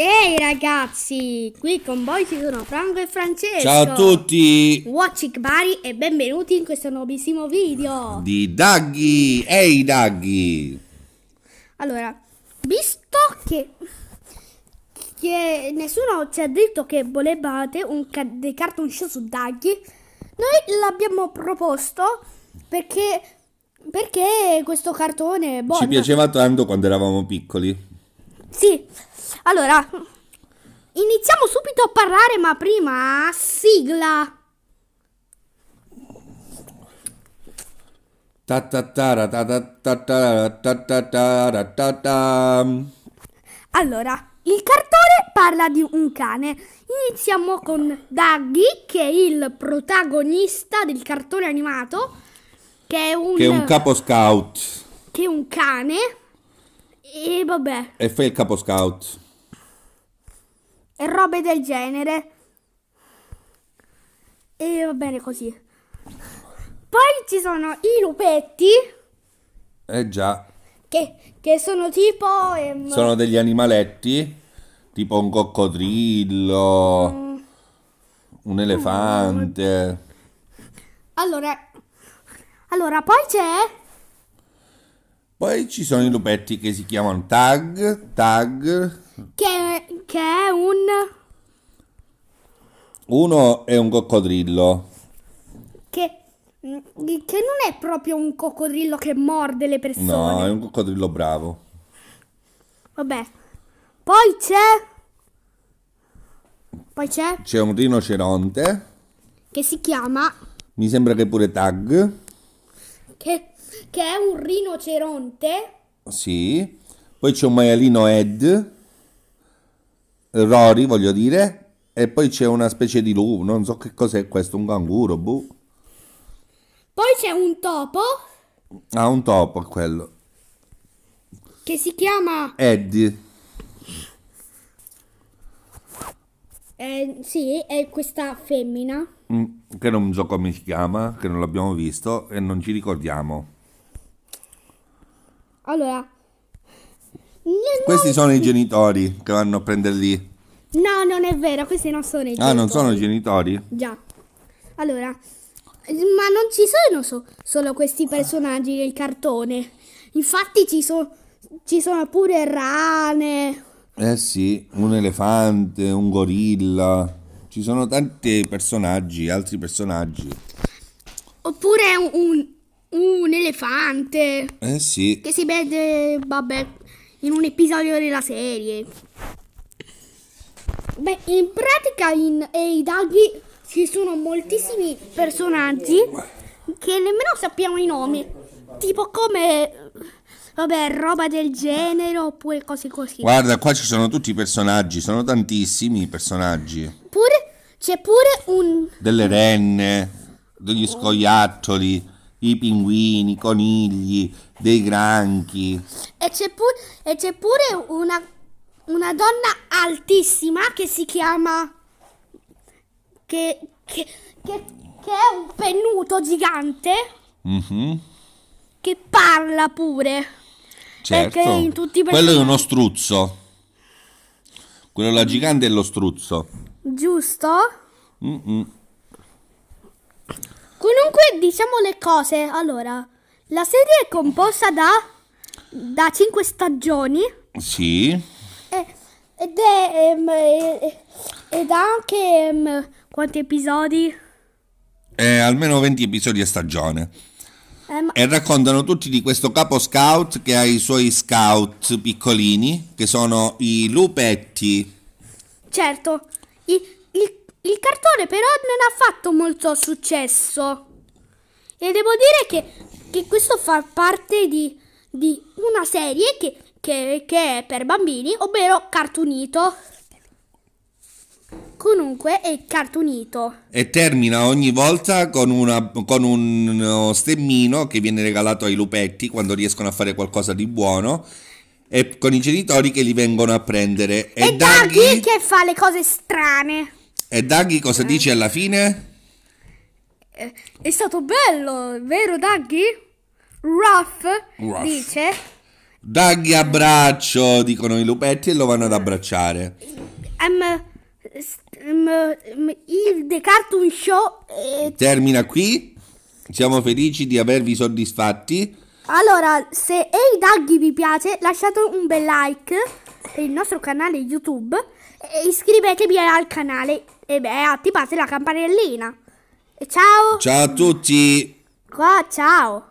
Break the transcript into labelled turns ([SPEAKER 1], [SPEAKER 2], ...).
[SPEAKER 1] Ehi ragazzi, qui con voi ci sono Franco e Francesco.
[SPEAKER 2] Ciao a tutti
[SPEAKER 1] Watching Bari e benvenuti in questo nuovissimo video.
[SPEAKER 2] di Daggy. Ehi Daggy.
[SPEAKER 1] Allora, visto che, che nessuno ci ha detto che volevate un ca- dei cartoon show su Daggy, noi l'abbiamo proposto perché, perché questo cartone... Boh,
[SPEAKER 2] Ci piaceva tanto quando eravamo piccoli.
[SPEAKER 1] Sì, allora, iniziamo subito a parlare, ma prima sigla. Allora, il cartone parla di un cane. Iniziamo con Daggy, che è il protagonista del cartone animato, che è un,
[SPEAKER 2] che è un capo scout.
[SPEAKER 1] Che è un cane e vabbè,
[SPEAKER 2] E fai il capo scout.
[SPEAKER 1] e robe del genere. E va bene così. Poi ci sono i lupetti,
[SPEAKER 2] Eh già,
[SPEAKER 1] che, che sono tipo... ehm,
[SPEAKER 2] sono degli animaletti, tipo un coccodrillo, un elefante.
[SPEAKER 1] Allora, allora, poi c'è...
[SPEAKER 2] Poi ci sono i lupetti che si chiamano tag, tag.
[SPEAKER 1] Che, che è un...
[SPEAKER 2] Uno è un coccodrillo.
[SPEAKER 1] Che, che non è proprio un coccodrillo che morde le persone.
[SPEAKER 2] No, è un coccodrillo bravo.
[SPEAKER 1] Vabbè. Poi c'è... Poi c'è...
[SPEAKER 2] C'è un rinoceronte.
[SPEAKER 1] Che si chiama...
[SPEAKER 2] Mi sembra che pure tag.
[SPEAKER 1] Che, che è un rinoceronte.
[SPEAKER 2] Sì. Poi c'è un maialino Ed. Rory, voglio dire. E poi c'è una specie di lupo. Non so che cos'è questo. Un canguro. Boh.
[SPEAKER 1] Poi c'è un topo
[SPEAKER 2] Ah, un topo quello.
[SPEAKER 1] che si chiama...
[SPEAKER 2] Ed.
[SPEAKER 1] eh, sì, è questa femmina.
[SPEAKER 2] Mm, Che non so come si chiama. Che non l'abbiamo visto. E non ci ricordiamo.
[SPEAKER 1] Allora...
[SPEAKER 2] Questi sono i genitori che vanno a prenderli.
[SPEAKER 1] No, non è vero, questi non sono i
[SPEAKER 2] Ah, non sono i
[SPEAKER 1] genitori.
[SPEAKER 2] genitori?
[SPEAKER 1] Già. Allora, ma non ci sono so- solo questi personaggi del cartone. Infatti ci, so- ci sono pure rane.
[SPEAKER 2] Eh sì, un elefante, un gorilla. Ci sono tanti personaggi, altri personaggi.
[SPEAKER 1] Oppure un, elefante
[SPEAKER 2] Eh sì.
[SPEAKER 1] che si vede, vabbè, in un episodio della serie. Beh, in pratica in Hey Daggy ci sono moltissimi personaggi che nemmeno sappiamo i nomi. Tipo come, vabbè, roba del genere oppure cose così.
[SPEAKER 2] Guarda, qua ci sono tutti i personaggi, sono tantissimi i personaggi.
[SPEAKER 1] Pure, c'è pure un,
[SPEAKER 2] Delle renne, degli scoiattoli, i pinguini, i conigli, dei granchi.
[SPEAKER 1] e c'è pure, e c'è pure una, una donna altissima che si chiama, che, che, che, che è un pennuto gigante
[SPEAKER 2] Mhm,
[SPEAKER 1] che parla pure.
[SPEAKER 2] certo. Quello è uno struzzo. Quello là gigante è lo struzzo.
[SPEAKER 1] Giusto?
[SPEAKER 2] Mm-mm.
[SPEAKER 1] Comunque diciamo le cose. Allora, la serie è composta da, da 5 stagioni
[SPEAKER 2] Sì.
[SPEAKER 1] e- ed è ehm, ed ha anche ehm, quanti episodi?
[SPEAKER 2] È almeno 20 episodi a stagione.
[SPEAKER 1] Ehm,
[SPEAKER 2] E raccontano tutti di questo capo scout che ha i suoi scout piccolini, che sono i lupetti.
[SPEAKER 1] certo, i- il, cartone però non ha fatto molto successo. E devo dire che, che questo fa parte di, di una serie che, che- che è per bambini, ovvero Cartoonito. Comunque è Cartoonito.
[SPEAKER 2] E termina ogni volta con, una- con uno stemmino che viene regalato ai lupetti quando riescono a fare qualcosa di buono. E con i genitori che li vengono a prendere.
[SPEAKER 1] E,
[SPEAKER 2] E,
[SPEAKER 1] Daggy, che fa le cose strane.
[SPEAKER 2] E Daggy cosa dice alla fine?
[SPEAKER 1] Eh, È stato bello, vero Daggy? Ruff
[SPEAKER 2] Ruff.
[SPEAKER 1] dice
[SPEAKER 2] Dagli abbraccio, dicono i lupetti e lo vanno ad abbracciare.
[SPEAKER 1] Em, il The Cartoon Show. eh,
[SPEAKER 2] Termina qui. Siamo felici di avervi soddisfatti.
[SPEAKER 1] allora, se Ehi Daggy vi piace, lasciate un bel like il nostro canale YouTube e iscrivetevi al canale e beh, attivate la campanellina. E ciao!
[SPEAKER 2] Ciao a tutti.
[SPEAKER 1] Qua, ciao!